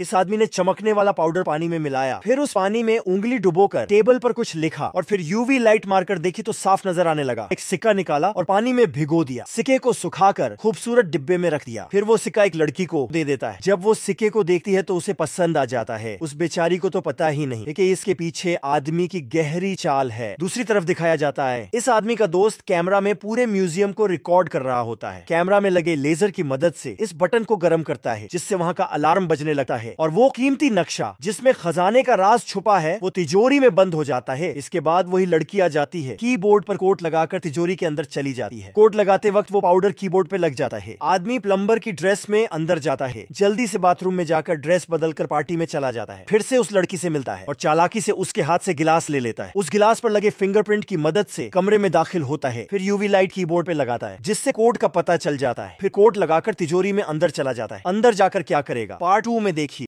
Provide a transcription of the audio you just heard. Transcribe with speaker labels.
Speaker 1: इस आदमी ने चमकने वाला पाउडर पानी में मिलाया। फिर उस पानी में उंगली डुबोकर टेबल पर कुछ लिखा और फिर यूवी लाइट मारकर देखी तो साफ़ नज़र आने लगा। एक सिक्का निकाला और पानी में भिगो दिया। सिक्के को सुखाकर खूबसूरत डिब्बे में रख दिया। फिर वो सिक्का एक लड़की को दे देता है। जब वो सिक्के को देखती है तो उसे पसंद आ जाता है। उस बेचारी को तो पता ही नहीं। कि इसके पीछे आदमी की गहरी चाल है। दूसरी तरफ़ दिखाया जाता है। इस आदमी का दोस्त कैमरा में पूरे म्यूज़ियम को रिकॉर्ड कर रहा होता है। कैमरा में लगे लेजर की मदद से इस बटन को गर्म करता है, जिससे वहाँ का अलार्म बजने लगता है। और वो कीमती नक्शा, जिसमें खजाने का राज छुपा है, वो तिजोरी में बंद हो जाता है। इसके बाद वही लड़की आ जाती है। की बोर्ड पर कोट लगाकर तिजोरी के अंदर चली जाती है। कोट लगाते वक्त वो पाउडर कीबोर्ड पे लग जाता है। आदमी प्लम्बर की ड्रेस में अंदर जाता है। जल्दी से बाथरूम में जाकर ड्रेस बदलकर पार्टी में चला जाता है। फिर से उस लड़की से मिलता है और चालाकी से उसके हाथ से गिलास ले लेता है। उस गिलास पर लगे फिंगरप्रिंट की मदद से कमरे में दाखिल होता है। फिर यूवी लाइट कीबोर्ड पे लगाता है, जिससे कोट का पता चल जाता है। फिर कोड लगाकर तिजोरी में अंदर चला जाता है। अंदर जाकर क्या करेगा? पार्ट टू में देखिए।